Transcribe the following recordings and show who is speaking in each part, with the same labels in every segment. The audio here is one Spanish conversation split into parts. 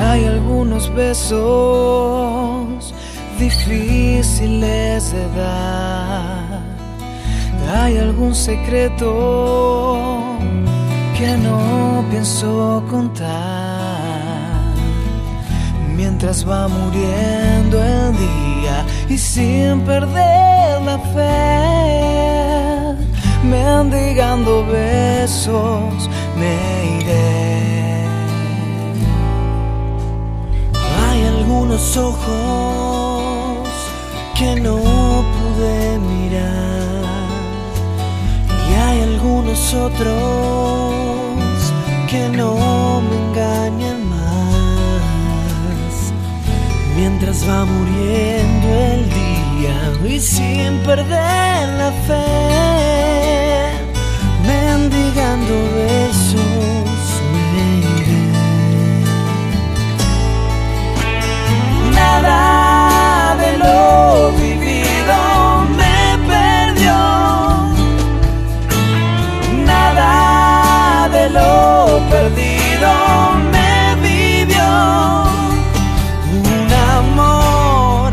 Speaker 1: Hay algunos besos difíciles de dar. Hay algún secreto que no pienso contar. Mientras va muriendo el día y sin perder la fe, mendigando besos, me iré. Ojos que no pude mirar y hay algunos otros que no me engañan más. Mientras va muriendo el día y sin perder la fe, mendigando perdido me vivió. Un amor,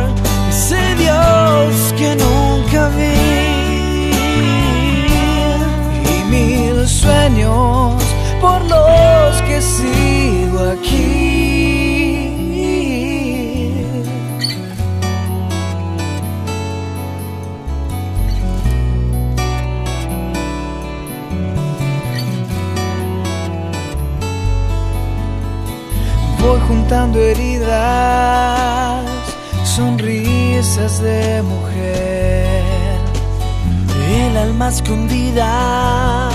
Speaker 1: ese Dios que nunca vi. Y mil sueños por los que sigo aquí. Voy juntando heridas, sonrisas de mujer, el alma escondida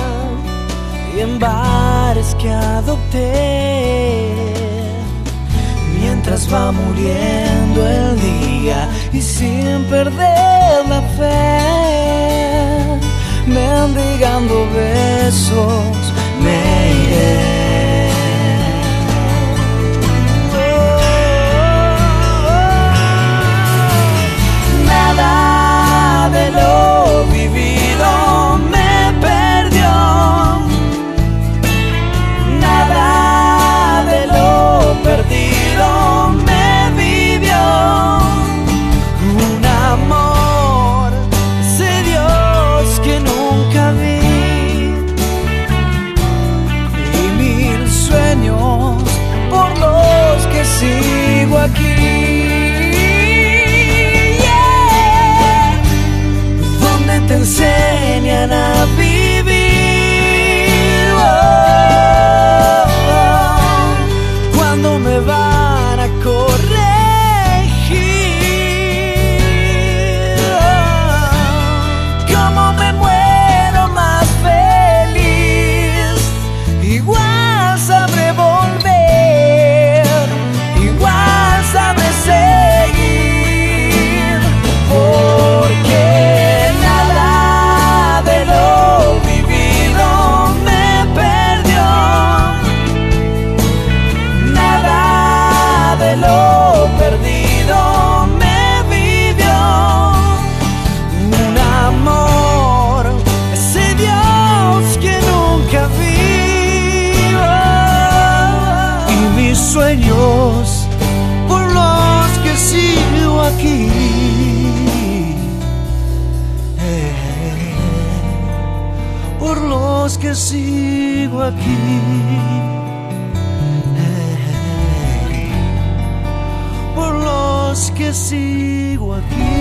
Speaker 1: y en bares que adopté. Mientras va muriendo el día y sin perder la fe, mendigando besos, me sueños por los que sigo aquí. Sueños por los que sigo aquí. Eh, Por los que sigo aquí. Eh, Por los que sigo aquí.